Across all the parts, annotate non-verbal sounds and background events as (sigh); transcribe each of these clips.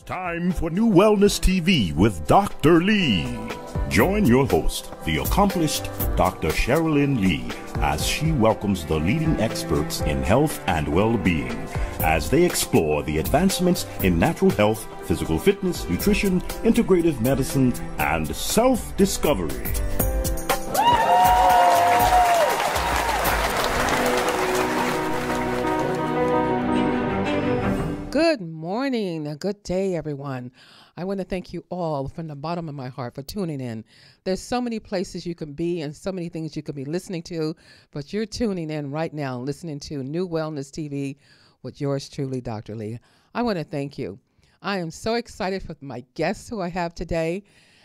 It's time for Nu Wellness TV with Dr. Lee. Join your host, the accomplished Dr. Cherilyn Lee, as she welcomes the leading experts in health and well being as they explore the advancements in natural health, physical fitness, nutrition, integrative medicine, and self Good morning. A good day, everyone. I want to thank you all from the bottom of my heart for tuning in. There's so many places you can be and so many things you could be listening to, but you're tuning in right now, listening to Nu Wellness TV with yours truly, Dr. Lee. I want to thank you. I am so excited for my guests who I have today,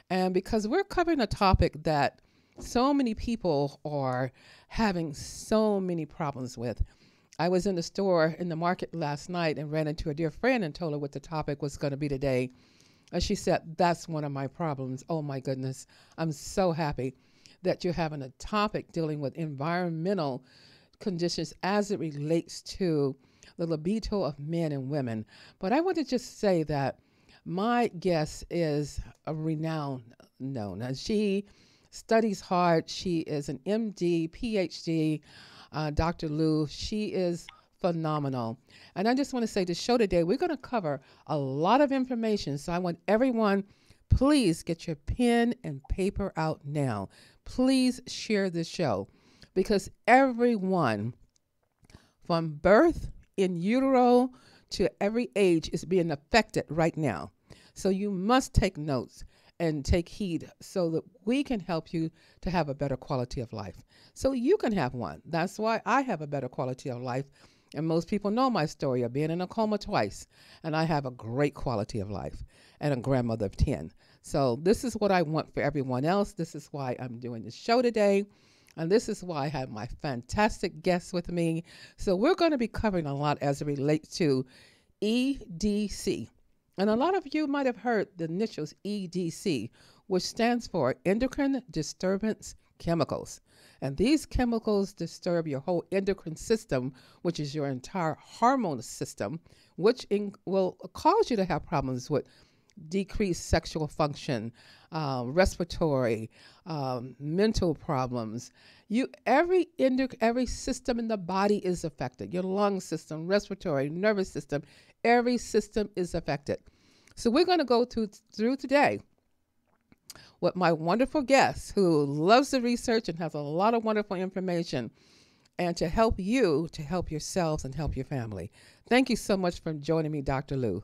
and because we're covering a topic that so many people are having so many problems with. I was in the store in the market last night and ran into a dear friend and told her what the topic was going to be today. And she said, That's one of my problems. Oh my goodness. I'm so happy that you're having a topic dealing with environmental conditions as it relates to the libido of men and women. But I want to just say that my guest is a renowned known. She studies hard. She is an MD, PhD uh, Dr. Lu. She is phenomenal. And I just want to say the show today, we're going to cover a lot of information. So I want everyone, please get your pen and paper out now. Please share this show because everyone from birth in utero to every age is being affected right now. So you must take notes and take heed so that we can help you to have a better quality of life. So you can have one. That's why I have a better quality of life. And most people know my story of being in a coma twice. And I have a great quality of life and a grandmother of 10. So this is what I want for everyone else. This is why I'm doing this show today. And this is why I have my fantastic guests with me. So we're going to be covering a lot as it relates to EDC. And a lot of you might have heard the initials EDC, which stands for endocrine disturbance chemicals. And these chemicals disturb your whole endocrine system, which is your entire hormone system, which in, will cause you to have problems with decreased sexual function, uh, respiratory, um, mental problems. You every endo- every system in the body is affected. Your lung system, respiratory, nervous system, every system is affected. So we're going to go through through today with my wonderful guest who loves the research and has a lot of wonderful information and to help you to help yourselves and help your family. Thank you so much for joining me, Dr. Lu.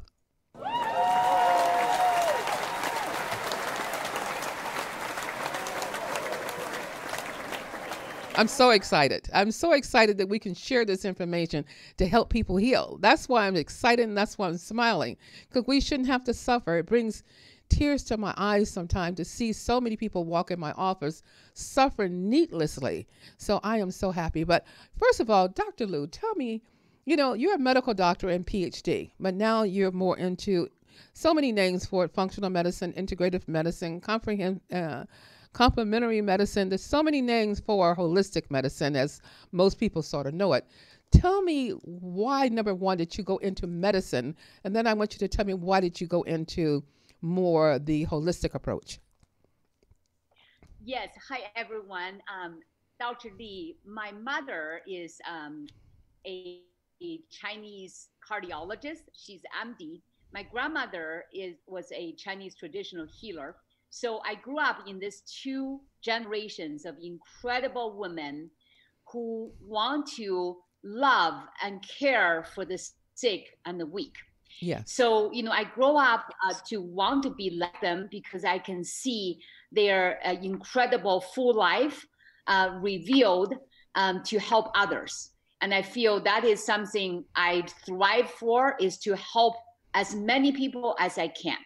I'm so excited. I'm so excited that we can share this information to help people heal. That's why I'm excited and that's why I'm smiling because we shouldn't have to suffer. It brings tears to my eyes sometimes to see so many people walk in my office suffer needlessly. So I am so happy. But first of all, Dr. Lu, tell me, you know, you're a medical doctor and PhD, but now you're more into so many names for it functional medicine, integrative medicine, comprehend, uh, complementary medicine. There's so many names for holistic medicine, as most people sort of know it. Tell me why, number one, did you go into medicine? And then I want you to tell me why did you go into more the holistic approach? Yes. Hi, everyone. Um, Dr. Lee, my mother is um, a, a, Chinese cardiologist. She's MD. My grandmother is was a Chinese traditional healer. So I grew up in these two generations of incredible women who want to love and care for the sick and the weak. Yeah. So, you know, I grow up uh, to want to be like them because I can see their uh, incredible full life uh, revealed um, to help others. And I feel that is something I thrive for is to help as many people as I can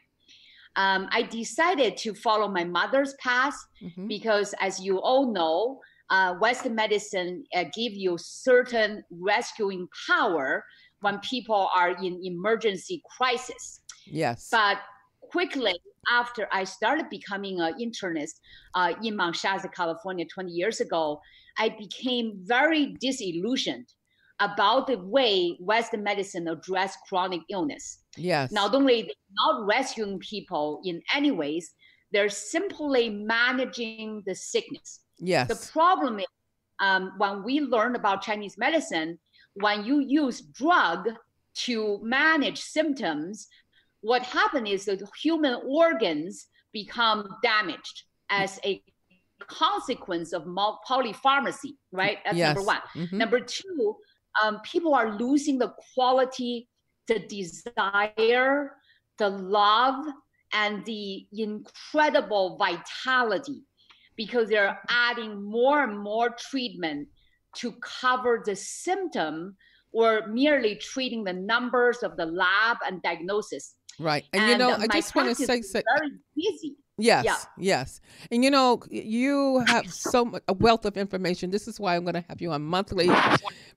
um, I decided to follow my mother's path mm-hmm. because, as you all know, uh, Western medicine uh, give you certain rescuing power when people are in emergency crisis. Yes. But quickly after I started becoming an internist uh, in Mount Shasta, California, 20 years ago, I became very disillusioned about the way Western medicine address chronic illness. Yes. Not only not rescuing people in any ways, they're simply managing the sickness. Yes. The problem is um, when we learn about Chinese medicine, when you use drug to manage symptoms, what happens is the human organs become damaged as a consequence of polypharmacy, right? That's yes. number one. Mhm. Number two, um, people are losing the quality, the desire, the love, and the incredible vitality because they're adding more and more treatment to cover the symptom or merely treating the numbers of the lab and diagnosis. Right. And, you know, I just want to say, say very busy. Yes, Yeah. yes. And you know, you have so much a wealth of information. This is why I'm going to have you on monthly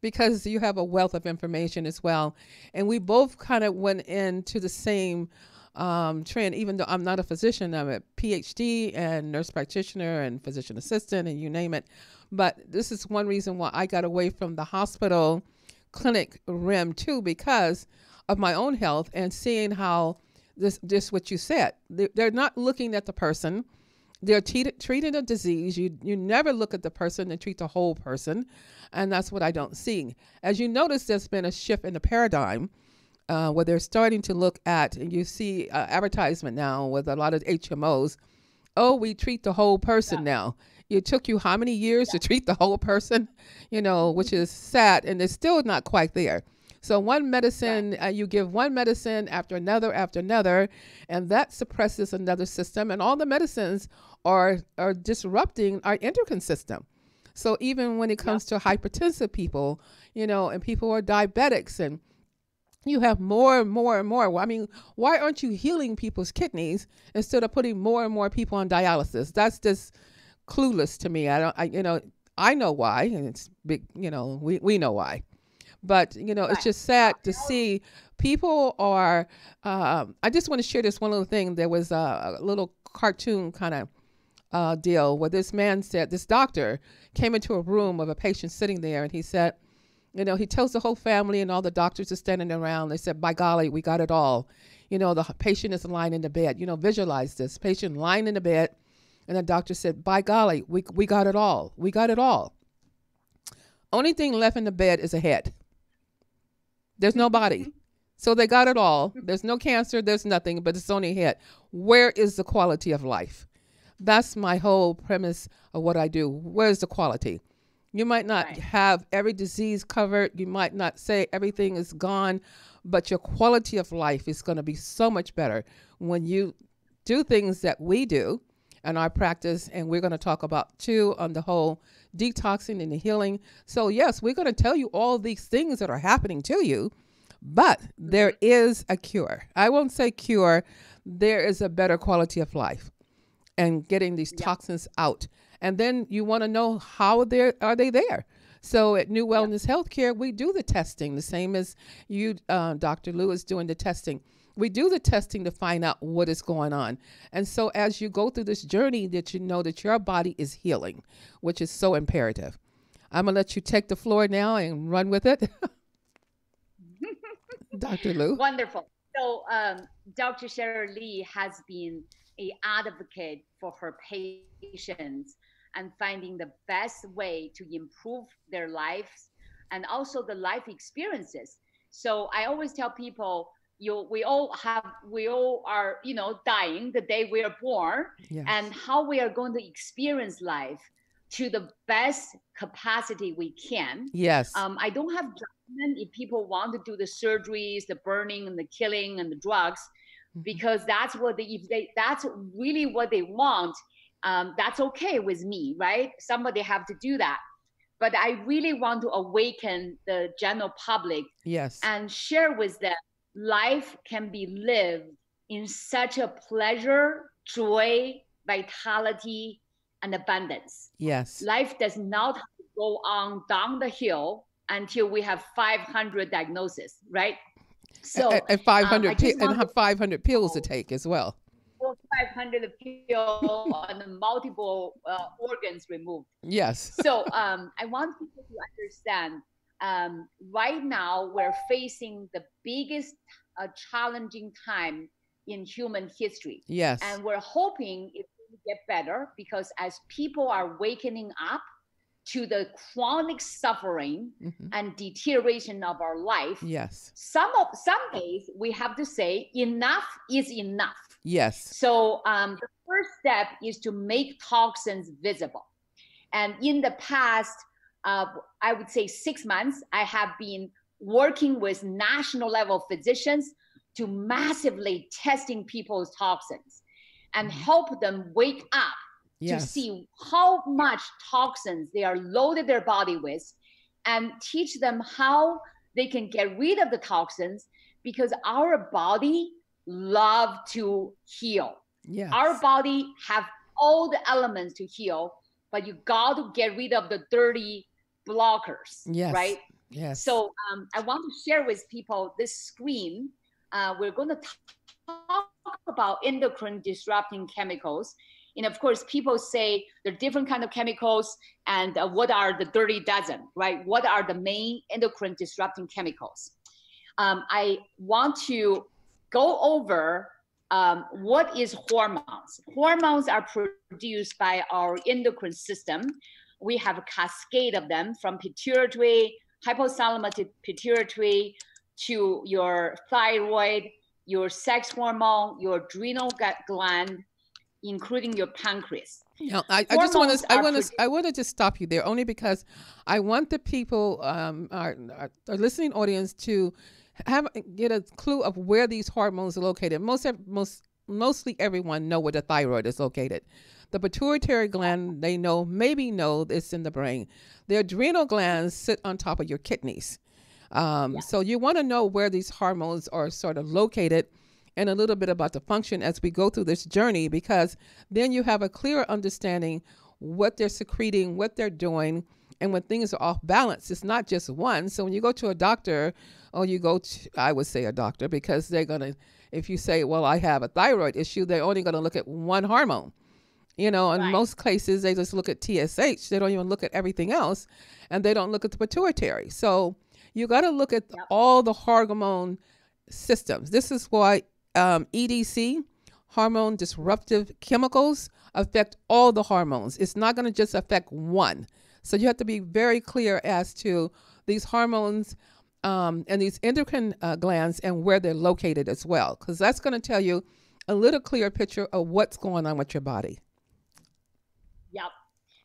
because you have a wealth of information as well. And we both kind of went into the same um, trend, even though I'm not a physician, I'm a PhD and nurse practitioner and physician assistant and you name it. But this is one reason why I got away from the hospital clinic rim too because of my own health and seeing how this just what you said. They, they're not looking at the person. They're treating a disease. You you never look at the person and treat the whole person and that's what i don't see. As you notice there's been a shift in the paradigm uh, where they're starting to look at and you see uh, advertisement now with a lot of hmos oh we treat the whole person now. It took you how many years to treat the whole person? You know which is sad and it's still not quite there so one medicine, uh, you give one medicine after another after another, and that suppresses another system. And all the medicines are are disrupting our endocrine system. So even when it comes to hypertensive people, you know, and people who are diabetics, and you have more and more and more. I mean, why aren't you healing people's kidneys instead of putting more and more people on dialysis? That's just clueless to me. I don't, I, you know, I know why, and it's big. You know, we we know why but you know it's just sad to see. People are um, i just want to share this one little thing. There was a, a little cartoon kind of uh, deal where this man said this doctor came into a room of a patient sitting there and he said you know he tells the whole family and all the doctors are standing around. They said by golly we got it all. You know the patient is lying in the bed. You know visualize this. Patient lying in the bed and the doctor said by golly we, we got it all. We got it all. Only thing left in the bed is a head there's no body. Mm-hmm. So they got it all. Mm-hmm. There's no cancer, there's nothing, but it's only a head. Where is the quality of life? That's my whole premise of what I do. Where's the quality? You might not Right. have every disease covered, you might not say everything is gone, but your quality of life is going to be so much better when you do things that we do in our practice and we're going to talk about too on the whole detoxing and the healing. So yes we're going to tell you all these things that are happening to you but there is a cure. I won't say cure. There is a better quality of life and getting these toxins out. And then you want to know how they are they there. So at nu wellness healthcare we do the testing the same as you uh, dr lewis doing the testing we do the testing to find out what is going on and so as you go through this journey that you know that your body is healing which is so imperative i'm going to let you take the floor now and run with it (laughs) dr lu Wonderful. So, um, Dr. Cheryl Lee has been a advocate for her patients and finding the best way to improve their lives and also the life experiences. So I always tell people, you we all have we all are you know dying the day we are born yes. and how we are going to experience life to the best capacity we can yes um, I don't have judgment if people want to do the surgeries, the burning and the killing and the drugs, Mhm. because that's what they if they that's really what they want. Um, that's okay with me, right? Somebody have to do that, but I really want to awaken the general public yes and share with them life can be lived in such a pleasure, joy, vitality, and abundance yes life does not go on down the hill until we have 500 diagnoses, right? So and, and 500 I pi- and have 500 pills to take as well for 500 people and (laughs) multiple uh, organs removed. yes So um, I want people to understand um, right now we're facing the biggest uh, challenging time in human history. Yes. And we're hoping it will get better because as people are wakening up to the chronic suffering Mhm. and deterioration of our life, Yes. some of some days we have to say enough is enough. Yes. So um, the first step is to make toxins visible. And in the past, uh, I would say six months, I have been working with national level physicians to massively testing people's toxins and Mhm. help them wake up Yes. to see how much toxins they are loaded their body with and teach them how they can get rid of the toxins because our body love to heal Yes. our body have all the elements to heal but you got to get rid of the dirty blockers Yes. right Yes. so um, I want to share with people this screen. Uh, we're going to talk about endocrine disrupting chemicals. And of course, people say there are different kind of chemicals and uh, what are the dirty dozen, right? What are the main endocrine disrupting chemicals? Um, I want to go over um, what is hormones. Hormones are produced by our endocrine system. We have a cascade of them from pituitary, hypothalamus to pituitary to your thyroid, your sex hormone, your adrenal gland, including your pancreas. No, I, I just want to. I want to. I want to just stop you there, only because I want the people, um, our, our, our listening audience, to have get a clue of where these hormones are located. Most, most, mostly everyone know where the thyroid is located. The pituitary gland, they know, maybe know, it's in the brain. The adrenal glands sit on top of your kidneys. Um, So you want to know where these hormones are sort of located and a little bit about the function as we go through this journey because then you have a clearer understanding what they're secreting, what they're doing, and when things are off balance, it's not just one. So when you go to a doctor, or you go to, I would say a doctor, because they're going to, if you say, well, I have a thyroid issue, they're only going to look at one hormone. You know, in Right. most cases, they just look at TSH. They don't even look at everything else, and they don't look at the pituitary. So you got to look at Yep. all the hormone systems. This is why um, EDC, hormone disruptive chemicals, affect all the hormones. It's not going to just affect one. So you have to be very clear as to these hormones um, and these endocrine uh, glands and where they're located as well, because that's going to tell you a little clearer picture of what's going on with your body. Yep.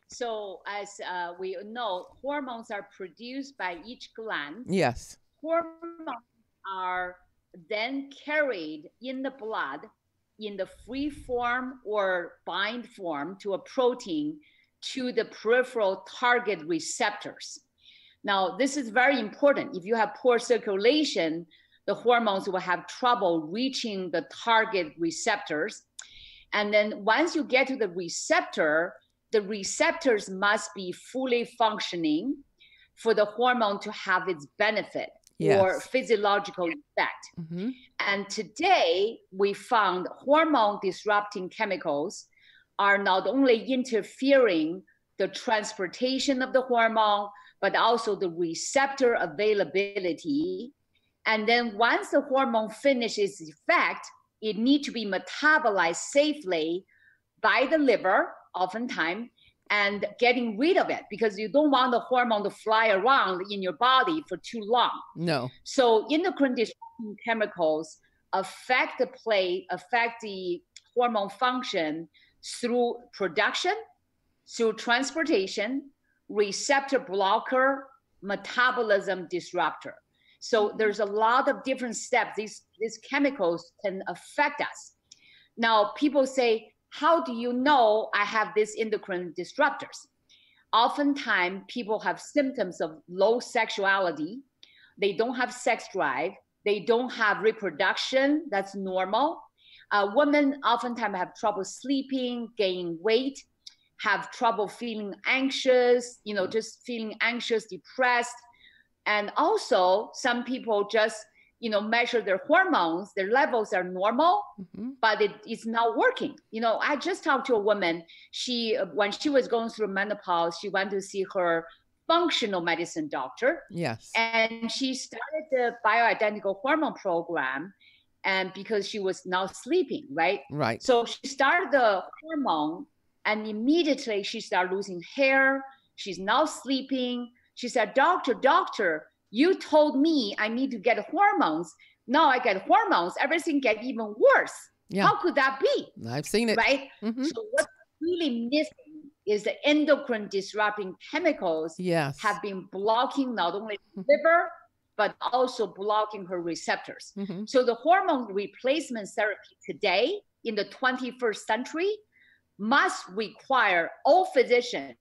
So as uh, we know, hormones are produced by each gland. Yes. Hormones are then carried in the blood in the free form or bind form to a protein to the peripheral target receptors. Now, this is very important. If you have poor circulation, the hormones will have trouble reaching the target receptors. And then once you get to the receptor, the receptors must be fully functioning for the hormone to have its benefit or physiological effect. hmm And today we found hormone disrupting chemicals are not only interfering the transportation of the hormone, but also the receptor availability. And then once the hormone finishes effect, it needs to be metabolized safely by the liver, oftentimes, and getting rid of it because you don't want the hormone to fly around in your body for too long. No. So endocrine disrupting chemicals affect the play, affect the hormone function through production, through transportation, receptor blocker, metabolism disruptor. So there's a lot of different steps these, these chemicals can affect us. Now, people say, how do you know I have these endocrine disruptors? Oftentimes, people have symptoms of low sexuality. They don't have sex drive. They don't have reproduction. That's normal. Uh, women oftentimes have trouble sleeping, gaining weight, have trouble feeling anxious, you know, just feeling anxious, depressed. And also, some people just, you know, measure their hormones, their levels are normal, hmm but it, it's not working. You know, I just talked to a woman. She, when she was going through menopause, she went to see her functional medicine doctor. Yes. And she started the bioidentical hormone program and because she was now sleeping, right? Right. So she started the hormone and immediately she started losing hair. She's now sleeping. She said, Doctor, doctor, you told me I need to get hormones. Now I get hormones. Everything get even worse. Yeah. How could that be? I've seen it. Right? Mm-hmm. So what's really missing is the endocrine disrupting chemicals Yes. have been blocking not only the liver, but also blocking her receptors. Mhm. So the hormone replacement therapy today in the 21st century must require all physicians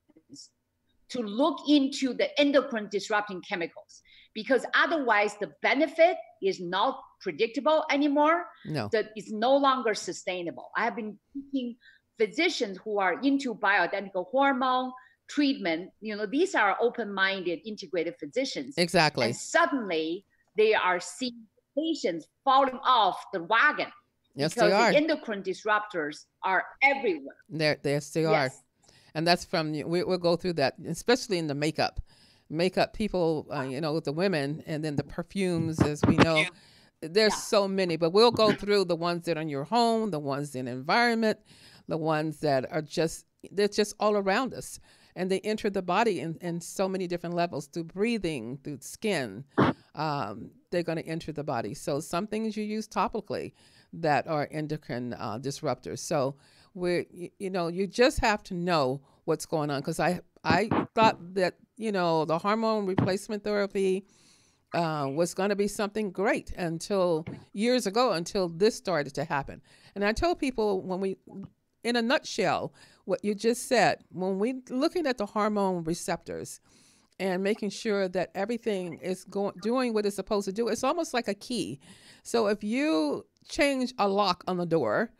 to look into the endocrine disrupting chemicals because otherwise the benefit is not predictable anymore No. that is no longer sustainable. I have been teaching physicians who are into bioidentical hormone treatment. You know, these are open-minded, integrated physicians, Exactly. and suddenly they are seeing patients falling off the wagon Yes, because they are. the endocrine disruptors are everywhere. There, yes, they are. Yes. and that's from we, we'll go through that especially in the makeup makeup people uh, you know the women and then the perfumes as we know there's Yeah. so many but we'll go through the ones that are in your home the ones in environment the ones that are just they're just all around us and they enter the body in, in so many different levels through breathing through skin um, they're going to enter the body. So some things you use topically that are endocrine uh, disruptors. So where you, you know you just have to know what's going on because I I thought that you know the hormone replacement therapy uh, was going to be something great until years ago until this started to happen. And I told people when we in a nutshell what you just said when we looking at the hormone receptors and making sure that everything is going doing what it's supposed to do it's almost like a key so if you change a lock on the door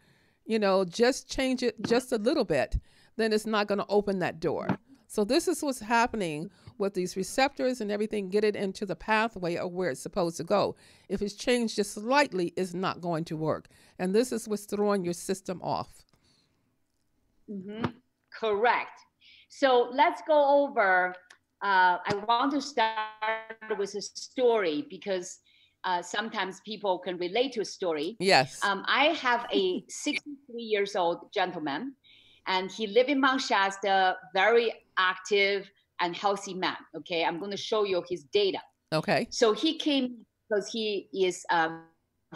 you know, just change it just a little bit, then it's not going to open that door. So this is what's happening with these receptors and everything, get it into the pathway of where it's supposed to go. If it's changed just slightly, it's not going to work. And this is what's throwing your system off. Mhm. Correct. So let's go over. Uh, I want to start with a story because uh, sometimes people can relate to a story. Yes. Um, I have a 63 years old gentleman, and he live in Mount Shasta, very active and healthy man. Okay, I'm going to show you his data. okay. So he came because he is um,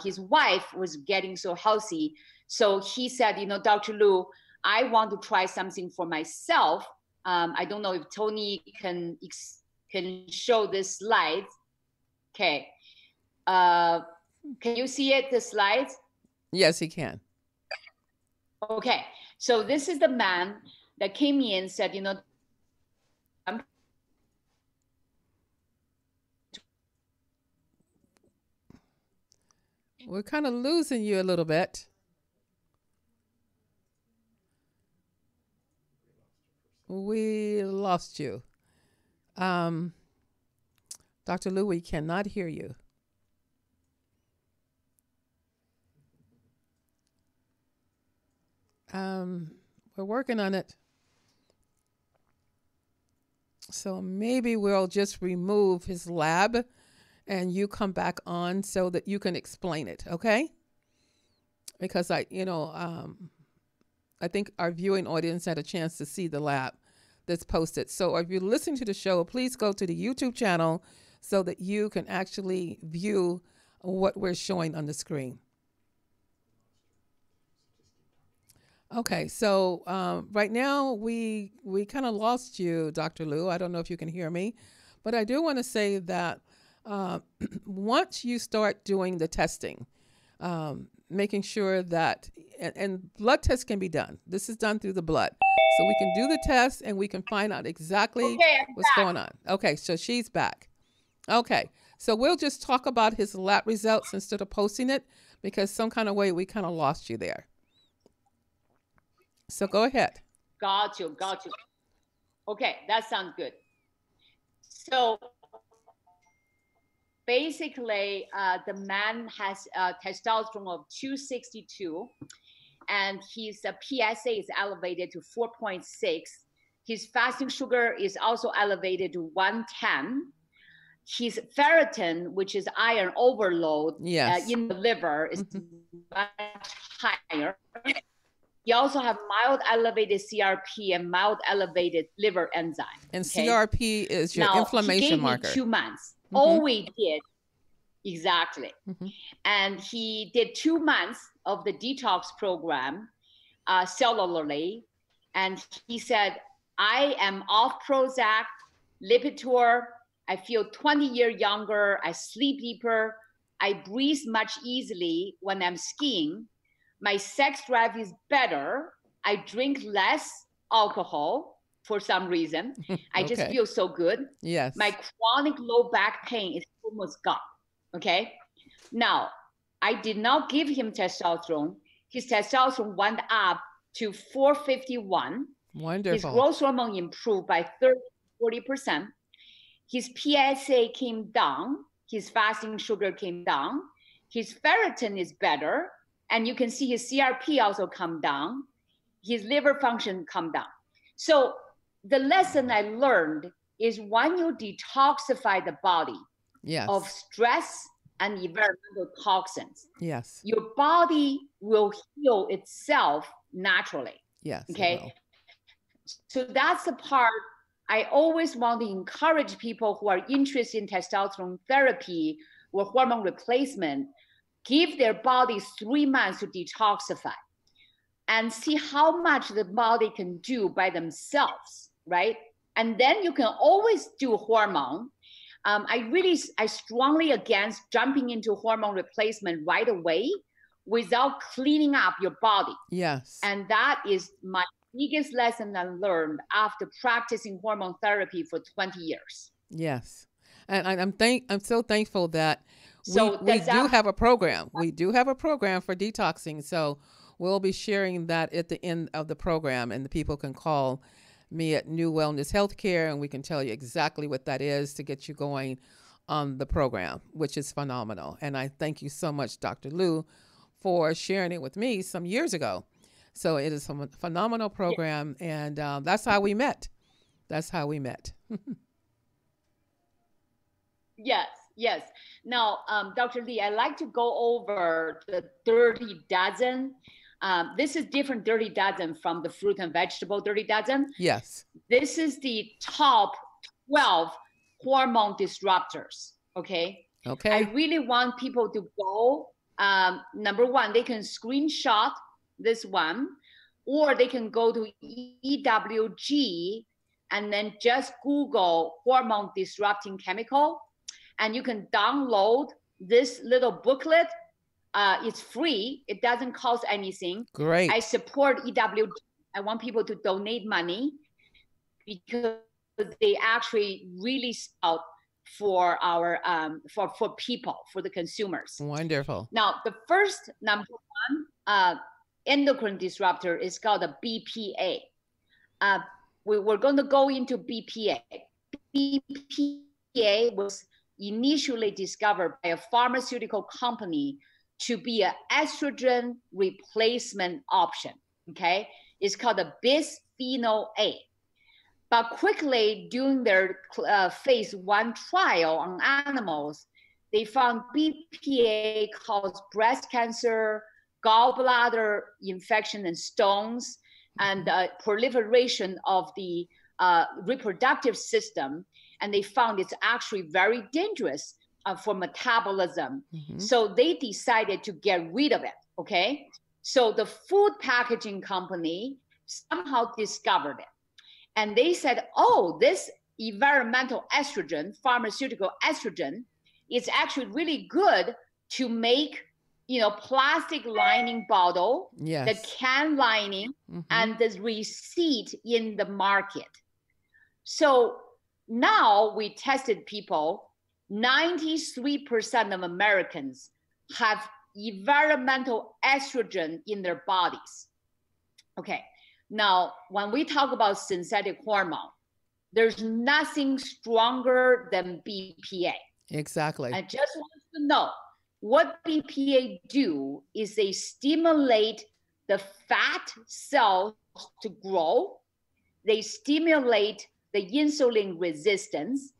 his wife was getting so healthy. So he said, you know, Dr. Lu, I want to try something for myself. Um, I don't know if Tony can ex- can show this slide. Okay. Uh, can you see it? The slides. Yes, he can. Okay. So this is the man that came in and said, you know, I'm We're kind of losing you a little bit. We lost you. Um, Dr. Lu, we cannot hear you. Um, we're working on it. So maybe we'll just remove his lab and you come back on so that you can explain it, okay? Because I, you know, um, I think our viewing audience had a chance to see the lab that's posted. So if you're listening to the show, please go to the YouTube channel so that you can actually view what we're showing on the screen. Okay, so um, right now we we kind of lost you, Dr. Lu. I don't know if you can hear me, but I do want to say that uh, (clears throat) once you start doing the testing, um, making sure that and, and blood tests can be done. This is done through the blood, so we can do the test and we can find out exactly okay. What's back. going on. Okay, so she's back. Okay, so we'll just talk about his lab results instead of posting it because some kind of way we kind of lost you there. So go ahead. Got you, got you. Okay, that sounds good. So basically, uh, the man has uh, testosterone of 262, and his uh, PSA is elevated to 4.6. His fasting sugar is also elevated to 110. His ferritin, which is iron overload uh, Yes. uh, in the liver, is Mhm. much higher. He also have mild elevated CRP and mild elevated liver enzyme. And okay? CRP is your Now, inflammation marker. two months. Mhm. All we did, exactly. Mhm. And he did two months of the detox program uh, cellularly. And he said, I am off Prozac, Lipitor. I feel 20 year younger. I sleep deeper. I breathe much easily when I'm skiing. My sex drive is better. I drink less alcohol for some reason. (laughs) I just Okay. feel so good. yes. My chronic low back pain is almost gone. Okay. Now, I did not give him testosterone. His testosterone went up to 451. Wonderful. His growth hormone improved by 30, 40%. His PSA came down. His fasting sugar came down. His ferritin is better. And you can see his CRP also come down. His liver function come down. So the lesson I learned is when you detoxify the body yes. of stress and environmental toxins, yes. your body will heal itself naturally. Yes. Okay. So that's the part I always want to encourage people who are interested in testosterone therapy or hormone replacement, give their bodies three months to detoxify and see how much the body can do by themselves, right? And then you can always do hormone. Um, I really, I strongly against jumping into hormone replacement right away without cleaning up your body. Yes. And that is my biggest lesson I learned after practicing hormone therapy for 20 years. Yes. And I- I'm thank I'm so thankful that So we, we do have a program. We do have a program for detoxing. So we'll be sharing that at the end of the program and the people can call me at Nu Wellness Healthcare and we can tell you exactly what that is to get you going on the program, which is phenomenal. And I thank you so much, Dr. Lu, for sharing it with me some years ago. So it is a phenomenal program, and uh, that's how we met. That's how we met. (laughs) Yes, yes. Now, um, Dr. Lee, I'd like to go over the dirty dozen. Um, this is different dirty dozen from the fruit and vegetable dirty dozen. yes. This is the top 12 hormone disruptors. Okay. Okay. I really want people to go. Um, number one, they can screenshot this one, or they can go to EWG and then just Google hormone disrupting chemical, and you can download this little booklet. Uh, it's free. It doesn't cost anything. Great. I support EWG. I want people to donate money because they actually really scout for our um, for for people for the consumers. Wonderful. Now, the first number one uh, endocrine disruptor is called a BPA. Uh, we, we're going to go into BPA. BPA was initially discovered by a pharmaceutical company to be an estrogen replacement option. Okay, it's called the bisphenol A. But quickly, during their uh, phase one trial on animals, they found BPA caused breast cancer, gallbladder infection, and stones, and uh, proliferation of the uh, reproductive system. And they found it's actually very dangerous uh, for metabolism. Mhm. So they decided to get rid of it. Okay. So the food packaging company somehow discovered it. And they said, oh, this environmental estrogen, pharmaceutical estrogen, is actually really good to make, you know, plastic lining bottle, Yes. the can lining, Mhm. and the receipt in the market. So now we tested people, 93% of Americans have environmental estrogen in their bodies. Okay, now when we talk about synthetic hormone, there's nothing stronger than BPA. exactly. I just want to know what BPA do is they stimulate the fat cells to grow. they stimulate the insulin resistance.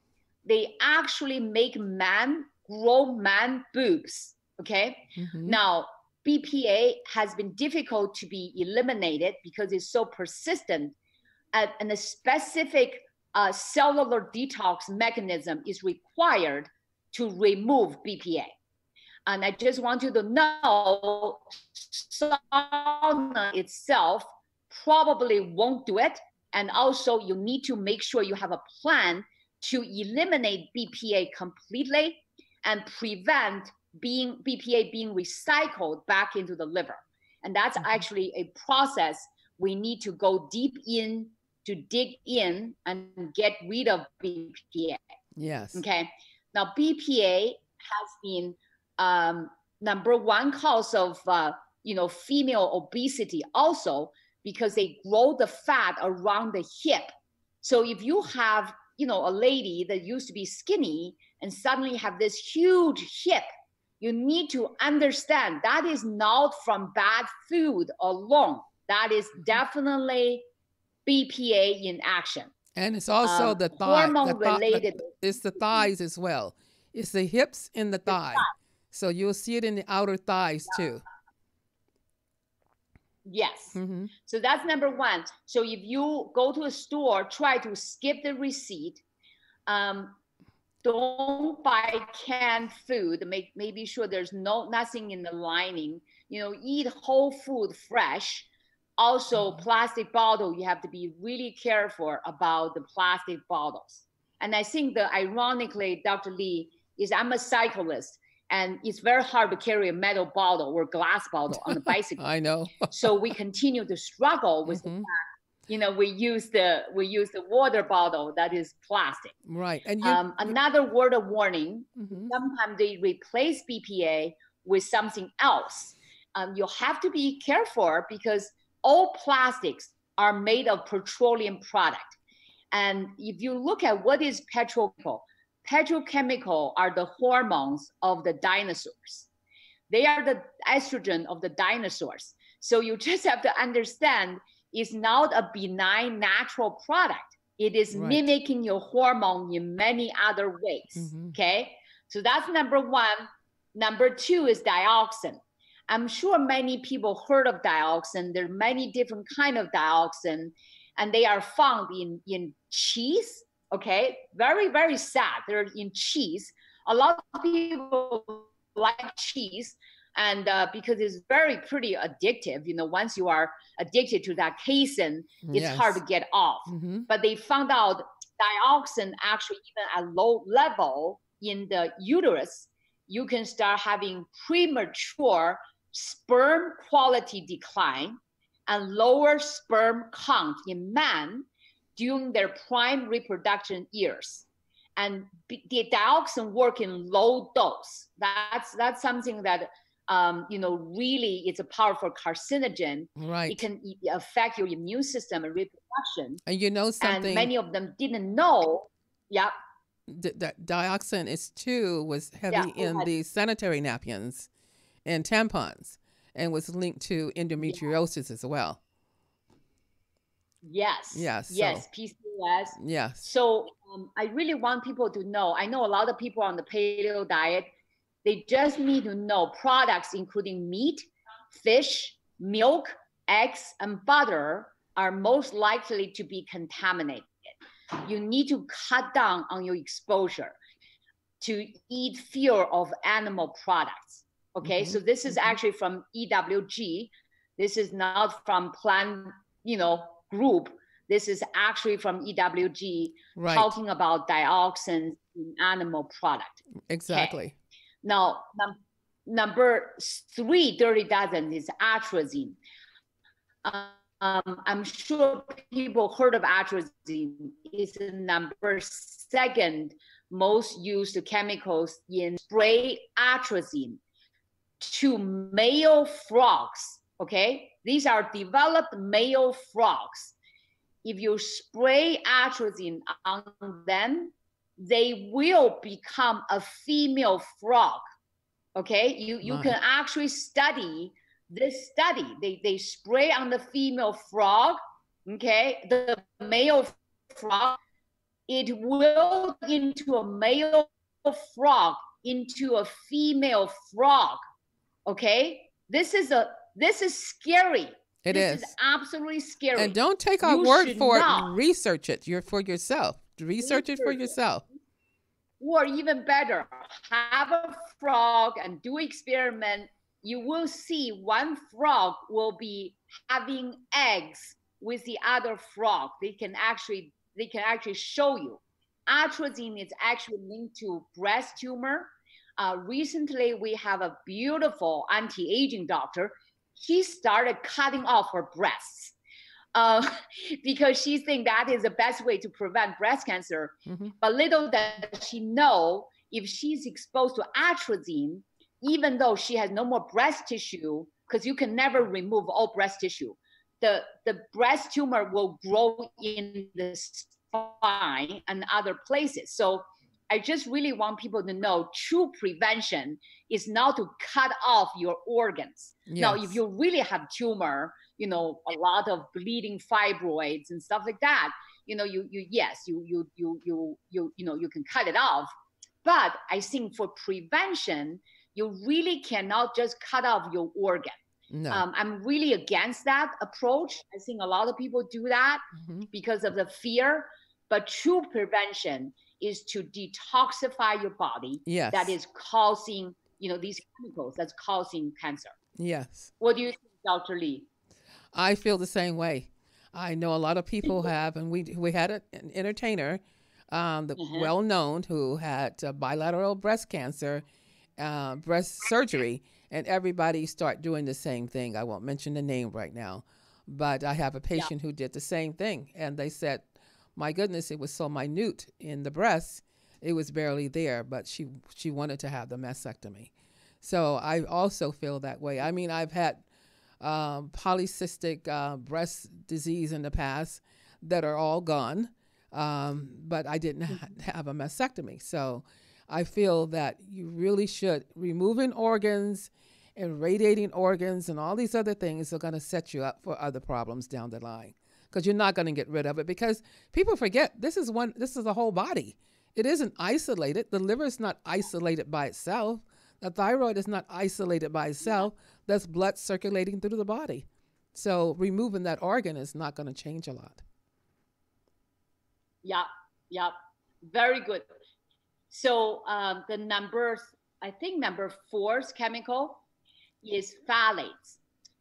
They actually make man grow man boobs. Okay. Mhm. Now, BPA has been difficult to be eliminated because it's so persistent, and, and a specific uh, cellular detox mechanism is required to remove BPA. And I just want you to know sauna itself probably won't do it. And also, you need to make sure you have a plan to eliminate BPA completely and prevent being BPA being recycled back into the liver. And that's Mhm. actually a process we need to go deep in to dig in and get rid of BPA. Yes. Okay. Now, BPA has been um, number one cause of uh, you know female obesity also because they grow the fat around the hip. So if you have you know a lady that used to be skinny and suddenly have this huge hip, you need to understand that is not from bad food alone. That is definitely BPA in action. And it's also Um, the thigh. the hormone thigh- the- related. it's the thighs as well. It's the hips and the thigh. So you'll see it in the outer thighs too. Yes. hmm So that's number one. So if you go to a store, try to skip the receipt. Um, don't buy canned food. Make maybe sure there's no nothing in the lining. You know, eat whole food fresh. Also, Mhm. plastic bottle. You have to be really careful about the plastic bottles. And I think that ironically, Dr. Lee is I'm a cyclist, and it's very hard to carry a metal bottle or glass bottle on a (laughs) bicycle I know. so we continue to struggle with Mhm. you know we use the we use the water bottle that is plastic Right. And you. um, another word of warning mhm. sometimes they replace bpa with something else um, you have to be careful because all plastics are made of petroleum product and if you look at what is petrochemical petrochemical are the hormones of the dinosaurs. They are the estrogen of the dinosaurs. So you (laughs) just have to understand it's not a benign natural product. It is Right. mimicking your hormone in many other ways Mhm. okay? So that's number one. Number two is dioxin. I'm sure many people heard of dioxin. There are many different kind of dioxin and they are found in in cheese okay? Very very sad. They're in cheese. A lot of people like cheese and uh, because it's very pretty addictive you know once you are addicted to that casein it's hard to get off. Mhm. but they found out dioxin actually even at low level in the uterus you can start having premature sperm quality decline and lower sperm count in men during their prime reproduction years and the dioxin work in low dose that's that's something that um, you know really it's a powerful carcinogen Right. it can affect your immune system and reproduction and you know something. and many of them didn't know. Yeah, d- dioxin is too was heavy go in the sanitary napkins and tampons and was linked to endometriosis as well. Yes, Yes, yes, so- PCOS. Yes. So um, I really want people to know. I know a lot of people on the paleo diet. They just need to know products including meat, fish, milk, eggs, and butter are most likely to be contaminated. You need to cut down on your exposure to eat fewer of animal products. Okay, Mhm, so this is mhm. actually from EWG. This is not from Plan, you know, group. This is actually from EWG Right. talking about dioxins in animal product. exactly. Now, num- number three dirty dozen is atrazine. Um, I'm sure people heard of atrazine. It's the number second most used chemicals in spray atrazine to male frogs. Okay, these are developed male frogs. If you spray atrazine on them, they will become a female frog. Okay, you you can actually study this study. They they spray on the female frog okay, the male frog, it will into a male frog into a female frog. Okay, this is a this is scary. It this is. is absolutely scary. And don't take our You word for not. it. Research it. You're for yourself. Research it for yourself. or even better, have a frog and do experiment. You will see one frog will be having eggs with the other frog. They can actually they can actually show you. Atrazine is actually linked to breast tumor. Uh, recently, we have a beautiful anti-aging doctor. She started cutting off her breasts uh, (laughs) because she thinks that is the best way to prevent breast cancer. Mhm. But little does she know, if she's exposed to atrazine, even though she has no more breast tissue, because you can never remove all breast tissue, the, the breast tumor will grow in the spine and other places. So I just really want people to know true prevention is not to cut off your organs. Now, if you really have tumor, you know, a lot of bleeding fibroids and stuff like that, you know, you you yes, you you you you you you know, you can cut it off. But I think for prevention, you really cannot just cut off your organ. No. Um, I'm really against that approach. I think a lot of people do that Mhm. because of the fear. But true prevention is to detoxify your body Yes. that is causing, you know, these chemicals that's causing cancer. Yes. What do you think, Dr. Lee? I feel the same way. I know a lot of people have, and we we had a- an entertainer, um, the Mhm. well known who had uh, bilateral breast cancer, uh, breast surgery, and everybody start doing the same thing. I won't mention the name right now, but I have a patient who did the same thing, and they said, "My goodness, it was so minute in the breast, it was barely there, but she she wanted to have the mastectomy." So I also feel that way. I mean, I've had um, polycystic uh, breast disease in the past that are all gone, um, but I didn't ha- have a mastectomy. So I feel that you really should removing organs and radiating organs and all these other things are going to set you up for other problems down the line because you're not going to get rid of it because people forget this is one this is a whole body. It isn't isolated. The liver is not isolated by itself. The thyroid is not isolated by itself. That's blood circulating through the body. So removing that organ is not going to change a lot. Yeah, yeah, very good. So um, the number, I think number fourth chemical is phthalates.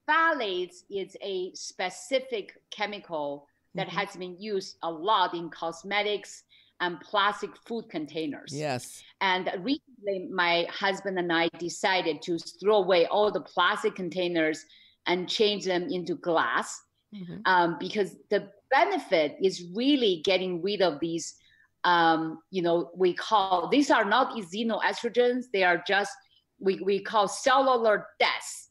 Phthalates is a specific chemical that Mhm. has been used a lot in cosmetics and plastic food containers. yes And recently, my husband and I decided to throw away all the plastic containers and change them into glass Mhm. um, because the benefit is really getting rid of these. Um, you know, we call these are not xenoestrogens; they are just we, we call cellular deaths.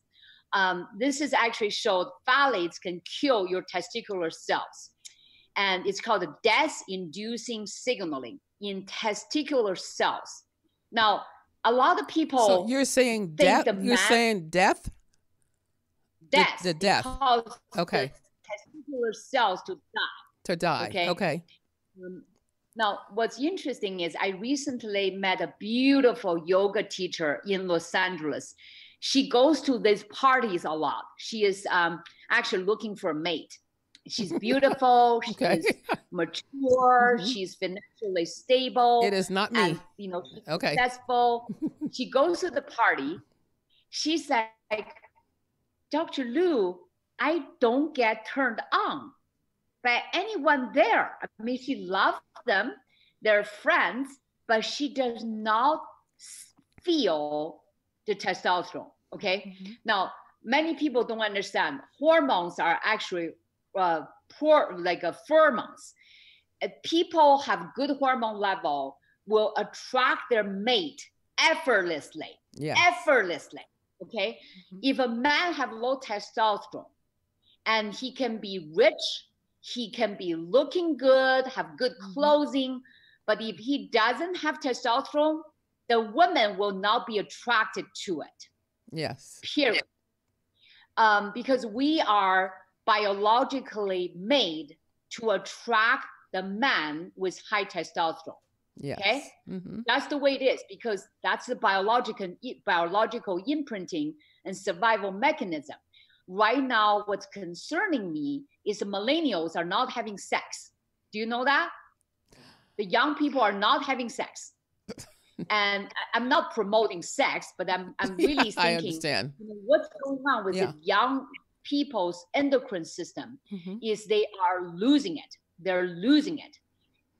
Um, this is actually showed phthalates can kill your testicular cells, and it's called death-inducing signaling in testicular cells. Now, a lot of people so you're saying death you're saying death death the death. Okay. the testicular cells to die. to die Okay. okay Um, now, what's interesting is I recently met a beautiful yoga teacher in Los Angeles. She goes to these parties a lot. She is um, actually looking for a mate. She's (laughs) beautiful. Okay. She's mature. Mhm. She's financially stable. it is not me And, you know, Okay. successful. (laughs) she goes to the party. She's like, Dr. Lu, I don't get turned on by anyone there. I mean, she loves them, they're friends, but she does not feel the testosterone. Okay. Mhm. Now, many people don't understand hormones are actually uh, poor, like a pheromones. Uh, people have good hormone level will attract their mate effortlessly yeah effortlessly okay Mhm. if a man have low testosterone and he can be rich he can be looking good have good Mhm. clothing but if he doesn't have testosterone the woman will not be attracted to it yes period um, because we are biologically made to attract the man with high testosterone. Yes. Okay? Mm-hmm. That's the way it is because that's the biological biological imprinting and survival mechanism. Right now, what's concerning me is the millennials are not having sex. Do you know that? The young people are not having sex. And I'm not promoting sex, but I'm I'm (laughs) really I thinking understand. you know, what's going on with Yeah. the young people's endocrine system Mhm. is they are losing it. They're losing it.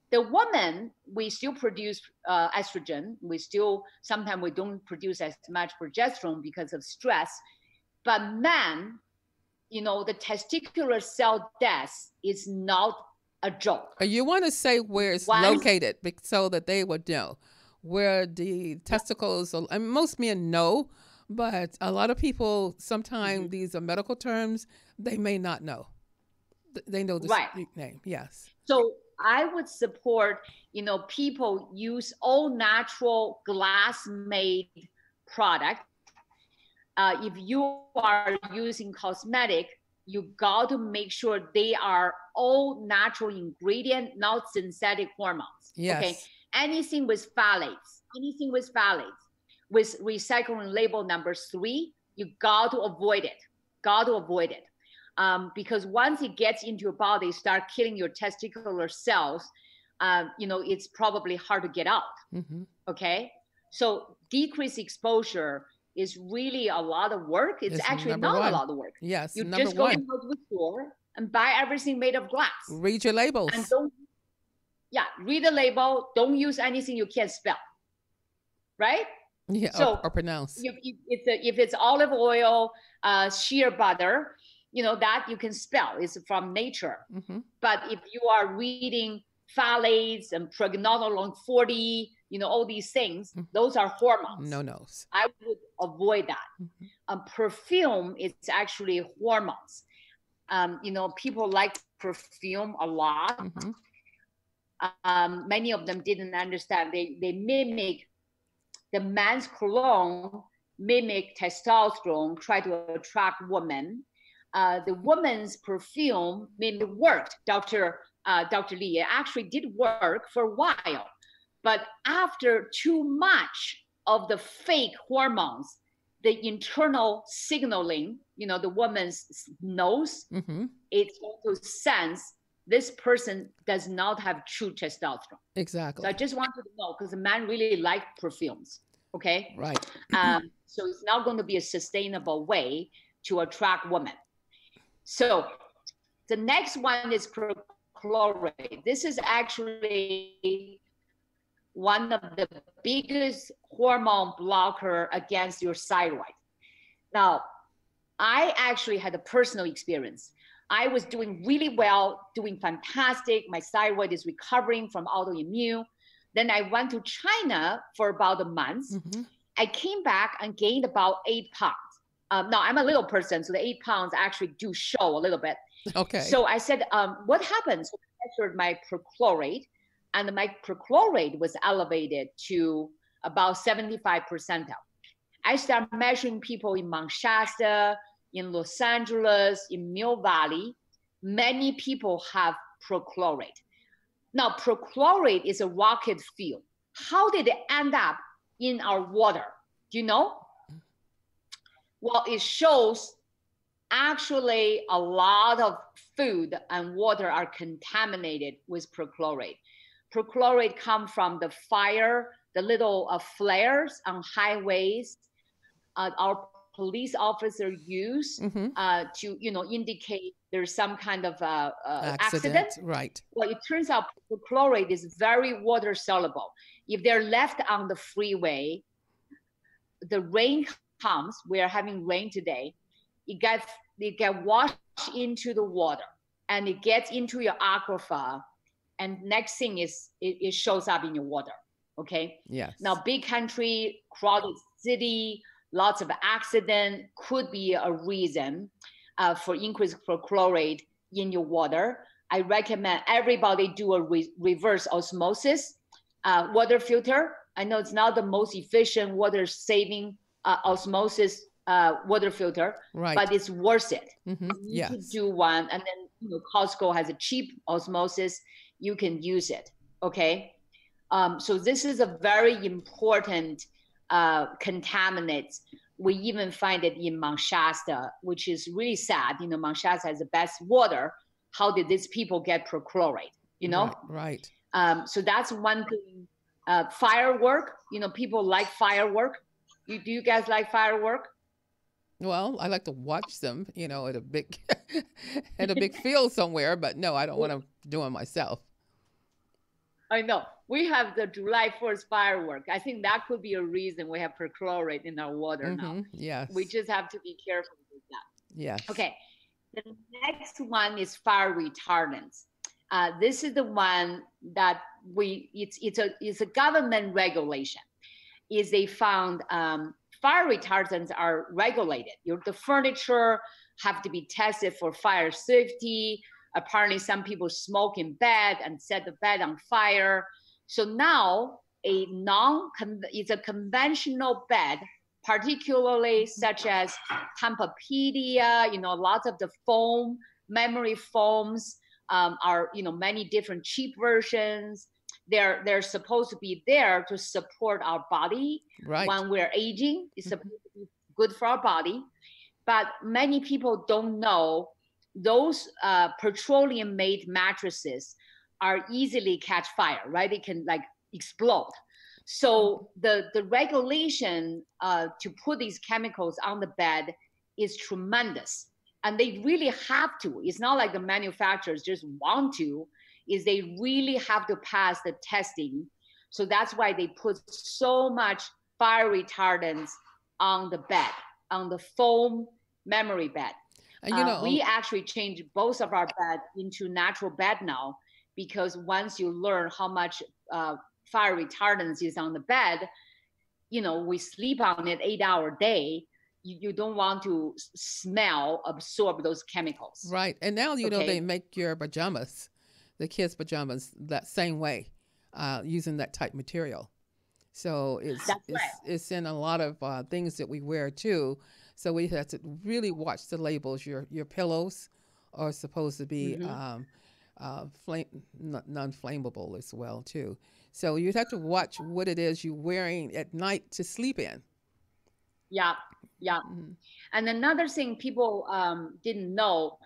The woman, we still produce uh, estrogen. We still sometimes we don't produce as much progesterone because of stress. But man, you know, the testicular cell death is not a joke. You want to say where it's Once- located so that they would know where the testicles. Are, I most men know, but a lot of people sometimes Mm-hmm. these are medical terms they may not know. They know the Right. name. Yes. So I would support, you know, people use all natural glass-made product. Uh, if you are using cosmetic, you got to make sure they are all natural ingredient, not synthetic hormones. Yes. Okay. Anything with phthalates, anything with phthalates, with recycling label number three, you got to avoid it. Got to avoid it um, because once it gets into your body, start killing your testicular cells. Um, you know, it's probably hard to get out. hmm Okay, so decreased exposure is really a lot of work. It's It's actually not one. a lot of work. Yes. You just go one. into the store and buy everything made of glass, Read your labels. and don't. Yeah, read the label. Don't use anything you can't spell. Right? yeah. so or, or pronounce. if, if if it's olive oil, uh, shea butter, you know that you can spell. It's from nature. hmm But if you are reading phthalates and pregnenolone 40, you know all these things, Mhm. those are hormones. No nos. I would avoid that. Mhm. Um, perfume is actually hormones. Um, you know, people like perfume a lot. hmm Um, many of them didn't understand. They they mimic the man's cologne, mimic testosterone, try to attract women. Uh, the woman's perfume maybe worked, Dr. Uh, Dr. Lee. It actually did work for a while, but after too much of the fake hormones, the internal signaling, you know, the woman's nose, hmm it's going to sense this person does not have true testosterone. Exactly. So I just wanted to know because the man really like perfumes. Okay. right. (clears throat) Um, so it's not going to be a sustainable way to attract women. So the next one is perchlorate. This is actually one of the biggest hormone blocker against your thyroid. Now, I actually had a personal experience. I was doing really well, doing fantastic. My thyroid is recovering from autoimmune. Then I went to China for about a month. hmm I came back and gained about eight pounds. Um, now I'm a little person, so the eight pounds actually do show a little bit. Okay. So I said, um, what happens? So I measured my perchlorate, and my perchlorate was elevated to about 75 percentile. I started measuring people in Mount Shasta, in Los Angeles, in Mill Valley. Many people have perchlorate. Now, perchlorate is a rocket fuel. How did it end up in our water? Do you know? Well, it shows actually a lot of food and water are contaminated with perchlorate. Perchlorate come from the fire, the little uh, flares on highways. Uh, our police officer use hmm uh, to, you know, indicate there's some kind of uh, uh, accident. accident. Right. Well, it turns out perchlorate is very water soluble. If they're left on the freeway, the rain comes. We are having rain today. It gets it get washed into the water, and it gets into your aquifer. And next thing is it, it shows up in your water. Okay. Yes. Now, big country, crowded city, lots of accident could be a reason uh, for increased perchlorate in your water. I recommend everybody do a re- reverse osmosis uh, water filter. I know it's not the most efficient water saving uh, osmosis uh, water filter, Right. but it's worth it. hmm Yes. to do one, and then you know, Costco has a cheap osmosis. You can use it. Okay. Um, so this is a very important uh, contaminant. We even find it in Mount Shasta, which is really sad. You know, Mount Shasta has the best water. How did these people get perchlorate? You know. Right. right. Um, so that's one thing. Uh, firework. You know, people like firework. You, do you guys like firework? Well, I like to watch them, you know, at a big (laughs) at a big field somewhere, but no, I don't want to do it myself. I know. We have the July 1st firework. I think that could be a reason we have perchlorate in our water now. Mhm, Yes. We just have to be careful with that. yes. Okay. The next one is fire retardants. Uh, this is the one that we it's it's a it's a government regulation. Is they found um, fire retardants are regulated. Your the furniture have to be tested for fire safety. Apparently, some people smoke in bed and set the bed on fire. So now a non it's a conventional bed, particularly such as Tempur-Pedic, you know, lots of the foam, memory foams um, are, you know, many different cheap versions. They're they're supposed to be there to support our body Right. when we're aging. It's Mhm. supposed to be good for our body, but many people don't know those uh, petroleum-made mattresses are easily catch fire. Right? They can like explode. So the the regulation uh, to put these chemicals on the bed is tremendous, and they really have to. It's not like the manufacturers just want to. Is they really have to pass the testing. So that's why they put so much fire retardants on the bed, on the foam memory bed. And you Uh, know, we actually changed both of our bed into natural bed now because once you learn how much uh, fire retardants is on the bed, you know, we sleep on it eight hour day. You, you don't want to smell, absorb those chemicals. right. And now you know they make your pajamas, the kids' pajamas, that same way, uh, using that type material. So it's That's it's, right. it's in a lot of uh, things that we wear too. So we have to really watch the labels. Your your pillows are supposed to be Mhm. um, uh, flame n- non-flammable as well too. So you'd have to watch what it is you're wearing at night to sleep in. Yeah, yeah. Mhm. And another thing people um, didn't know,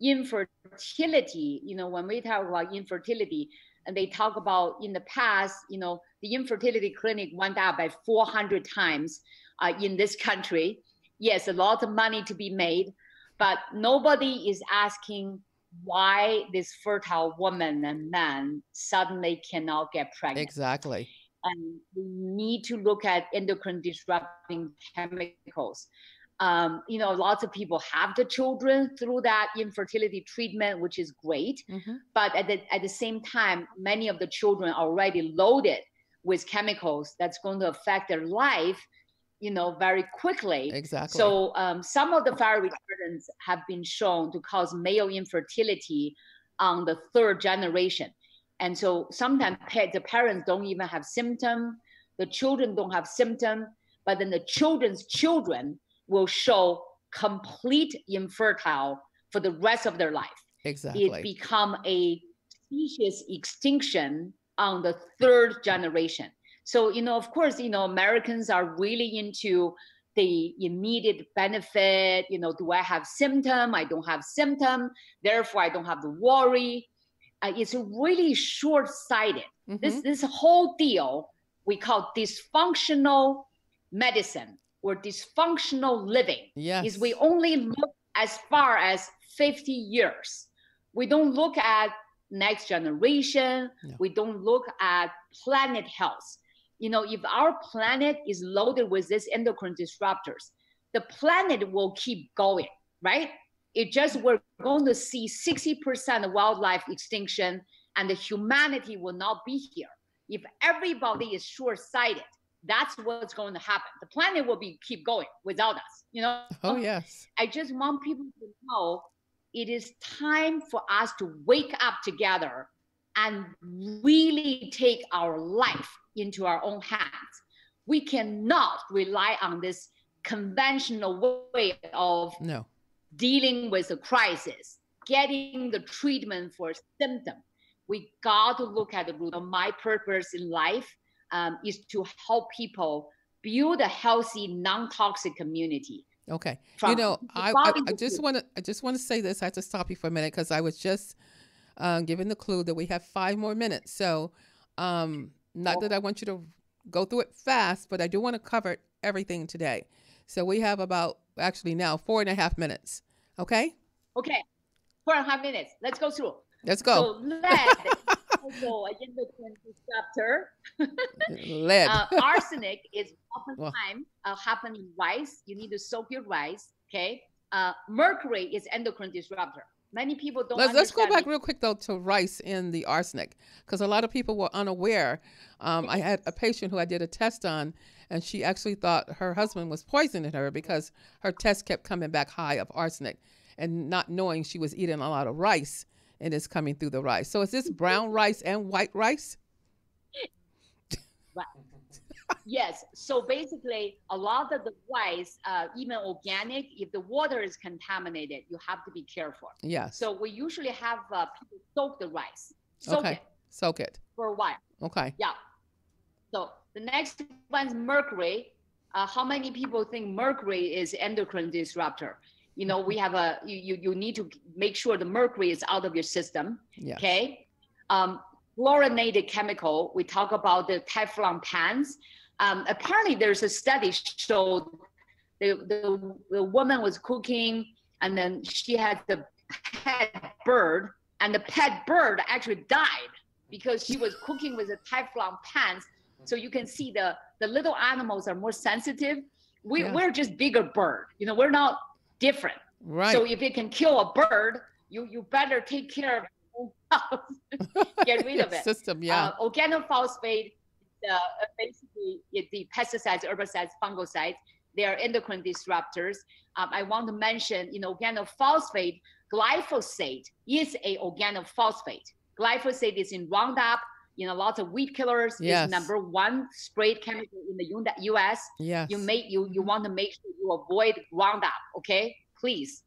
infertility, you know, when we talk about infertility, and they talk about in the past, you know, the infertility clinic went up by 400 times uh, in this country. Yes, a lot of money to be made, but nobody is asking why this fertile woman and man suddenly cannot get pregnant Exactly. and we need to look at endocrine disrupting chemicals. Um, you know, lots of people have the children through that infertility treatment, which is great. hmm But at the at the same time, many of the children are already loaded with chemicals that's going to affect their life, you know, very quickly. Exactly. So um, some of the fire retardants have been shown to cause male infertility on the third generation. And so sometimes pa- the parents don't even have symptom, the children don't have symptom, but then the children's children will show complete infertile for the rest of their life. exactly. It become a species extinction on the third generation. So, you know, of course, you know, Americans are really into the immediate benefit. You know, do I have symptom? I don't have symptom. Therefore, I don't have to worry. Uh, it's really short-sighted. This Mhm. this whole deal we call dysfunctional medicine or dysfunctional living yes. is we only look as far as 50 years. We don't look at next generation. No. We don't look at planet health. You know, if our planet is loaded with these endocrine disruptors, the planet will keep going, right? It just we're going to see 60% of wildlife extinction and the humanity will not be here. If everybody is short-sighted, that's what's going to happen. The planet will be keep going without us. You know. (laughs) oh yes. I just want people to know it is time for us to wake up together and really take our life into our own hands. We cannot rely on this conventional way of No. dealing with a crisis, getting the treatment for symptom. We got to look at the root. My purpose in life um, is to help people build a healthy, non-toxic community. Okay. You know, I, I, I just want to I just want to say this. I have to stop you for a minute because I was just um, given the clue that we have five more minutes. So, um, not that I want you to go through it fast, but I do want to cover everything today. So we have about actually now four and a half minutes. Okay, Okay, four and a half minutes. Let's go through. let's go. So lead, also an endocrine disruptor. Lead. Uh, arsenic is oftentimes uh, happen in rice. You need to soak your rice. Okay. Uh, mercury is endocrine disruptor. Many people don't. Let's, let's go back real quick though to rice and the arsenic because a lot of people were unaware. Um, I had a patient who I did a test on, and she actually thought her husband was poisoning her because her test kept coming back high of arsenic, and not knowing she was eating a lot of rice and it's coming through the rice. So is this (laughs) brown rice and white rice? Yes. So basically, a lot of the rice, uh, even organic, if the water is contaminated, you have to be careful. Yes. So we usually have uh, people soak the rice, soak okay. it Soak it. for a while. Okay. Yeah. So the next one is mercury. Uh, how many people think mercury is endocrine disruptor? You know, we have a you, you you need to make sure the mercury is out of your system. Yes. Okay. Um, fluorinated chemical. We talk about the Teflon pans. Um, apparently, there's a study showed the, the the woman was cooking and then she had the pet bird and the pet bird actually died because she was cooking with the Teflon pans. So you can see the the little animals are more sensitive. We Yeah. we're just bigger bird. You know, we're not different. Right. So if it can kill a bird, you you better take care of (laughs) house. Get rid of (laughs) it. System. Yeah. Uh, organophosphate, uh, basically the pesticides, herbicides, fungicides, they are endocrine disruptors. Um, I want to mention in organophosphate, glyphosate is a organophosphate. Glyphosate is in Roundup, in a lot of weed killers. Yes. It's number one sprayed chemical in the U.S yes. you make you you want to make sure you avoid Roundup, okay? Please.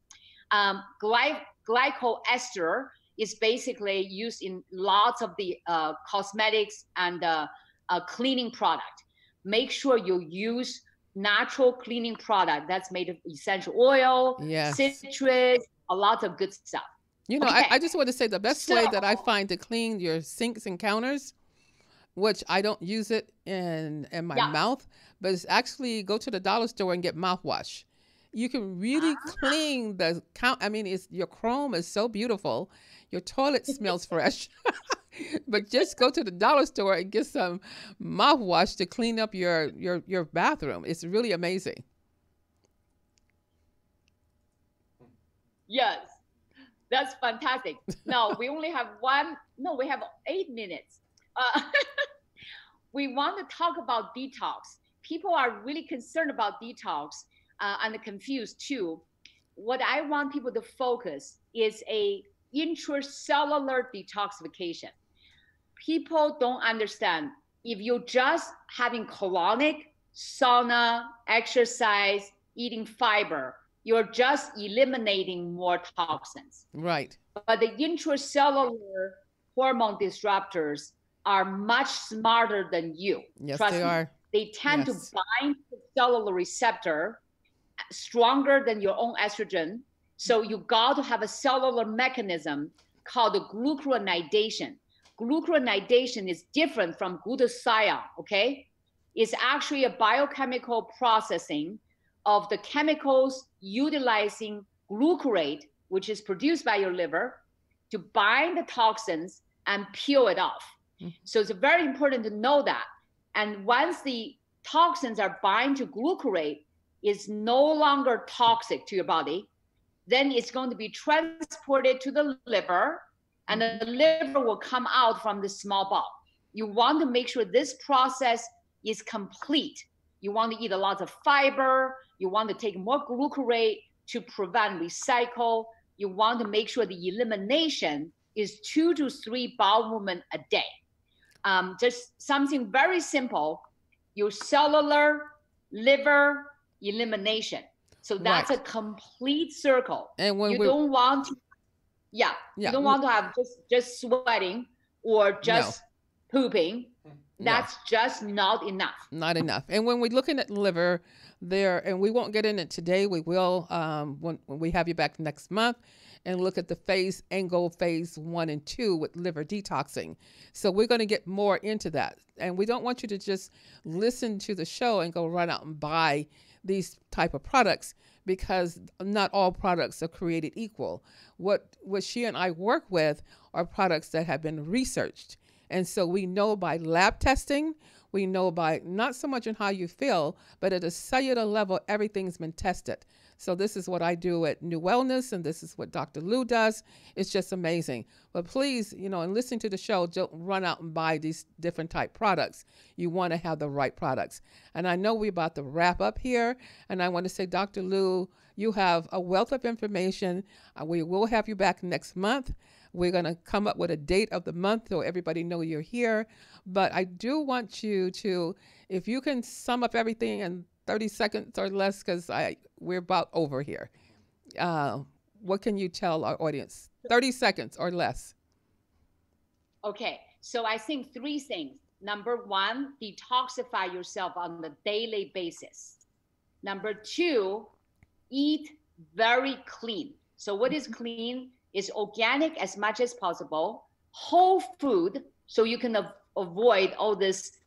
Um, gly- glycoester is basically used in lots of the uh, cosmetics and uh, uh, cleaning product. Make sure you use natural cleaning product that's made of essential oil, Yes. citrus, a lot of good stuff. You know, Okay. I, I just want to say the best way that I find to clean your sinks and counters, which I don't use it in in my Yeah. mouth, but it's actually go to the dollar store and get mouthwash. You can really Ah. clean the count. I mean, it's your chrome is so beautiful. Your toilet smells fresh. (laughs) (laughs) but just go to the dollar store and get some mouthwash to clean up your your your bathroom. It's really amazing. Yes, that's fantastic. Now we only have one. No, we have eight minutes. Uh, (laughs) we want to talk about detox. People are really concerned about detox uh, and confused too. What I want people to focus is a intracellular detoxification. People don't understand if you're just having colonic sauna, exercise, eating fiber, you're just eliminating more toxins. Right. But the intracellular hormone disruptors are much smarter than you. Yes, Trust they me. are. They tend Yes. to bind to the cellular receptor stronger than your own estrogen. So you got to have a cellular mechanism called the glucuronidation. Glucuronidation is different from glutathione, okay? It's actually a biochemical processing of the chemicals utilizing glucarate, which is produced by your liver, to bind the toxins and peel it off. Mhm. So it's very important to know that. And once the toxins are bind to glucarate, is no longer toxic to your body, then it's going to be transported to the liver, and the liver will come out from the small bowel. You want to make sure this process is complete. You want to eat a lot of fiber. You want to take more glucarate to prevent recycle. You want to make sure the elimination is two to three bowel movement a day. Um, just something very simple. Your cellular, liver, elimination. So that's Right. a complete circle. And when you we don't want to, yeah, Yeah, you don't want to have just just sweating or just pooping. No. That's just not enough. not enough. And when we're looking at liver, there, and we won't get in it today. We will um, when, when we have you back next month, and look at the phase angle phase one and two with liver detoxing. So we're going to get more into that, and we don't want you to just listen to the show and go run out and buy these type of products because not all products are created equal. What what she and I work with are products that have been researched. And so we know by lab testing, we know by not so much in how you feel, but at a cellular level, everything's been tested. So this is what I do at Nu Wellness, and this is what Dr. Lu does. It's just amazing. But please, you know, and listening to the show, don't run out and buy these different type products. You want to have the right products. And I know we're about to wrap up here, and I want to say, Dr. Lu, you have a wealth of information. Uh, we will have you back next month. We're going to come up with a date of the month so everybody know you're here. But I do want you to, if you can sum up everything in 30 seconds or less, because I we're about over here. Uh, what can you tell our audience? 30 seconds or less. Okay, so I think three things. Number one, detoxify yourself on the daily basis. Number two, eat very clean. So, what is clean? Is organic as much as possible, whole food, so you can av- avoid all these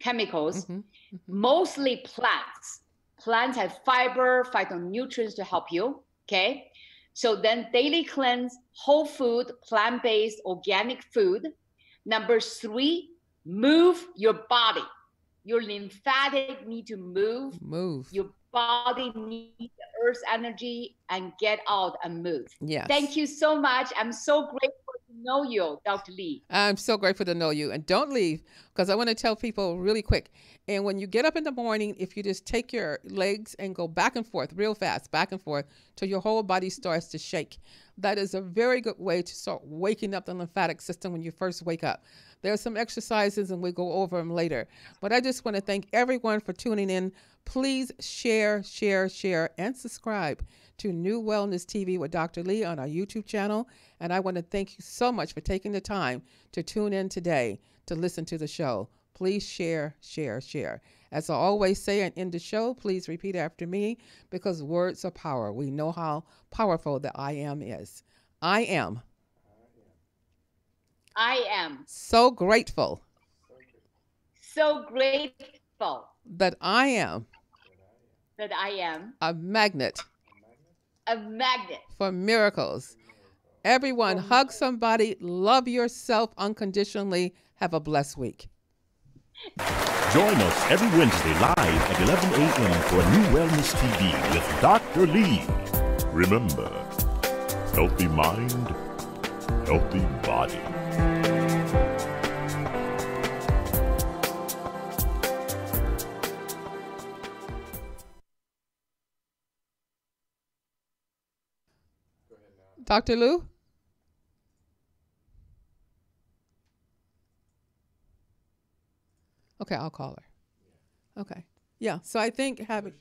chemicals. Mhm, Mostly plants. Plants have fiber, phytonutrients to help you. Okay. So then daily cleanse, whole food, plant based, organic food. Number three, move your body. Your lymphatic need to move. Move. Your body needs the earth's energy and get out and move. Yes. Thank you so much. I'm so grateful know you, Dr. Lee. I'm so grateful to know you. And don't leave because I want to tell people really quick. And when you get up in the morning, if you just take your legs and go back and forth real fast, back and forth, till your whole body starts to shake, that is a very good way to start waking up the lymphatic system when you first wake up. There are some exercises and we'll go over them later. But I just want to thank everyone for tuning in. Please share, share, share, and subscribe to Nu Wellness TV with Dr. Lee on our YouTube channel. And I want to thank you so much for taking the time to tune in today to listen to the show. Please share, share, share. As I always say and end the show, please repeat after me because words are power. We know how powerful the I am is. I am I am so grateful so grateful that I am that I am a magnet a magnet. for miracles. Everyone, hug somebody, love yourself unconditionally. Have a blessed week. Join us every Wednesday live at 11 a.m. for Nu Wellness TV with Dr. Lee. Remember, healthy mind, healthy body. Dr. Lu? Okay, I'll call her. Okay. Yeah, so I think having